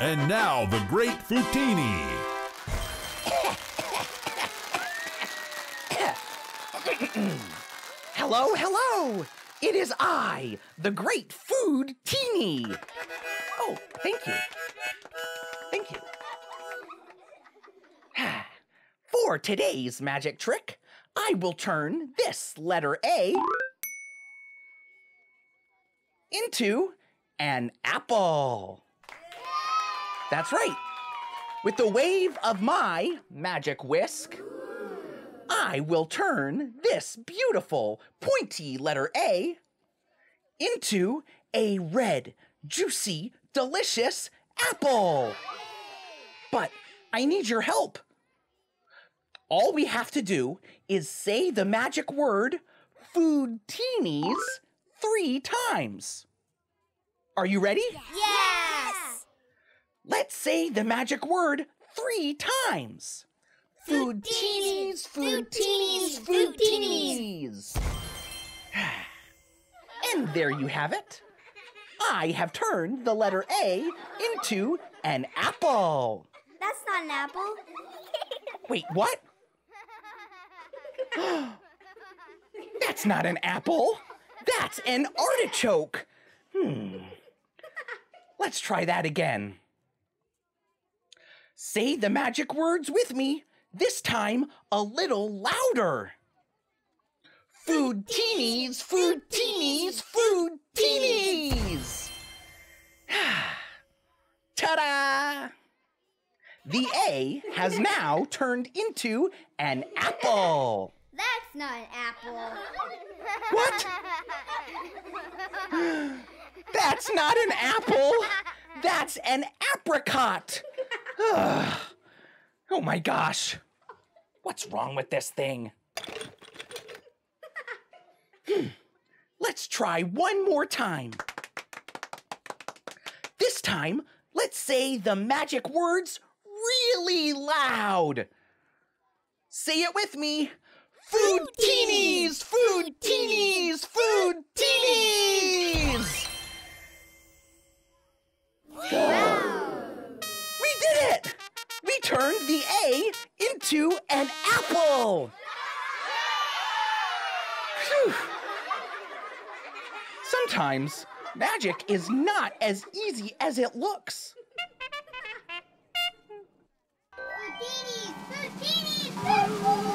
And now the great FoodTeenie. Hello, hello! It is I, the great Food Teeny. Oh, thank you. Thank you. For today's magic trick, I will turn this letter A into an apple. That's right. With the wave of my magic whisk, I will turn this beautiful pointy letter A into a red, juicy, delicious apple. But I need your help. All we have to do is say the magic word food teenies three times. Are you ready? Yes! Say the magic word three times. Food teenies, food teenies, food food teenies. teenies. And there you have it. I have turned the letter A into an apple. That's not an apple. Wait, what? That's not an apple. That's an artichoke. Hmm. Let's try that again. Say the magic words with me, this time a little louder. Food teenies, food teenies, food teenies. Ta da! The A has now turned into an apple. That's not an apple. What? That's not an apple. That's an apricot. Oh my gosh. What's wrong with this thing? Hmm. Let's try one more time. This time, let's say the magic words really loud. Say it with me. Food teenies, turned the A into an apple. Phew. Sometimes magic is not as easy as it looks. Food teenies, food teenies, food